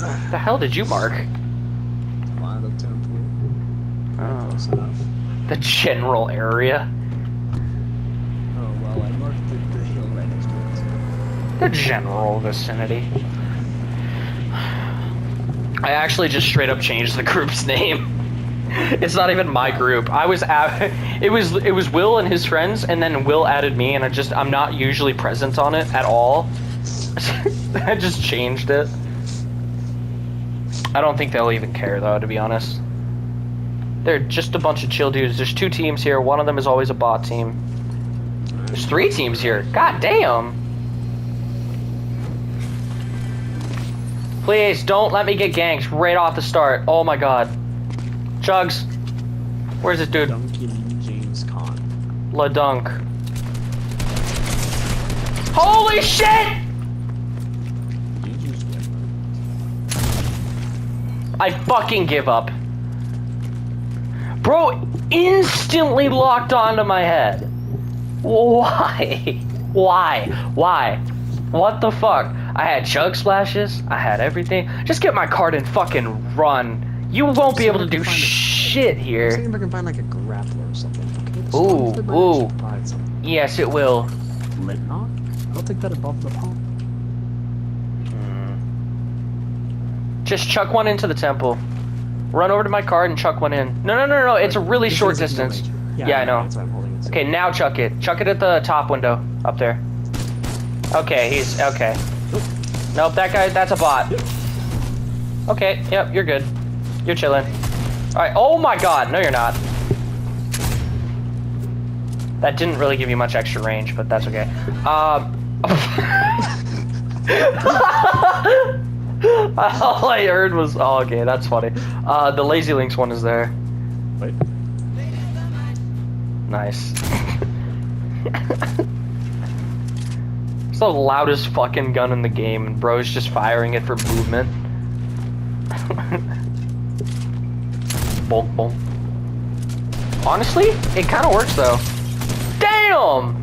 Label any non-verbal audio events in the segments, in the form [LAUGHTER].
The hell did you mark? Temple. Oh. Close enough. The general area. Oh well, I marked the, the hill right next to it. The general vicinity. I actually just straight up changed the [LAUGHS] group's name. It's not even my group. I was at, [LAUGHS] it was it was Will and his friends, and then Will added me, and I just I'm not usually present on it at all. [LAUGHS] I just changed it. I don't think they'll even care though, to be honest. They're just a bunch of chill dudes. There's two teams here. One of them is always a bot team. There's three teams here. God damn. Please don't let me get ganked right off the start. Oh my god. Chugs. Where's this dude? Duncan James Con. LaDunk. Holy shit! I fucking give up. Bro instantly locked onto my head. Why? [LAUGHS] Why? Why? What the fuck? I had chug splashes. I had everything. Just get my card and fucking run. You won't be able to do find a- shit here. seeing if I can find like a grappler or something. Okay, Ooh, ooh. Yes, it will. flint knock. I'll take that above the pump. Just chuck one into the temple. Run over to my card and chuck one in. No, no, no, no. It's a really short distance. major. Yeah, I know. That's why I'm holding it. Okay, now chuck it. Chuck it at the top window up there. Okay, he's okay. Nope, that guy. That's a bot. Yep. Okay, yep, you're good. You're chilling. All right. Oh my God, no, you're not. That didn't really give you much extra range, but that's okay. Um. [LAUGHS] [LAUGHS] [LAUGHS] All I heard was, oh, okay, that's funny. Uh, the Lazy Links one is there. Wait. Nice. [LAUGHS] it's the loudest fucking gun in the game, and bro's just firing it for movement. [LAUGHS] bonk, bonk. Honestly, it kind of works though. Damn!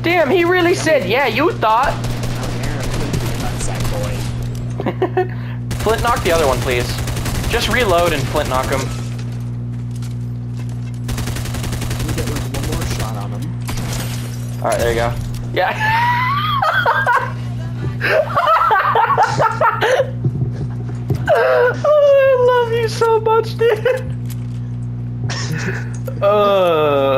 Damn, he really said, yeah, you thought. [LAUGHS] Flint knock the other one, please. Just reload and flint knock him. Let get like one more shot on him. Alright, there you go. Yeah. [LAUGHS] oh, I love you so much, dude. [LAUGHS] uh.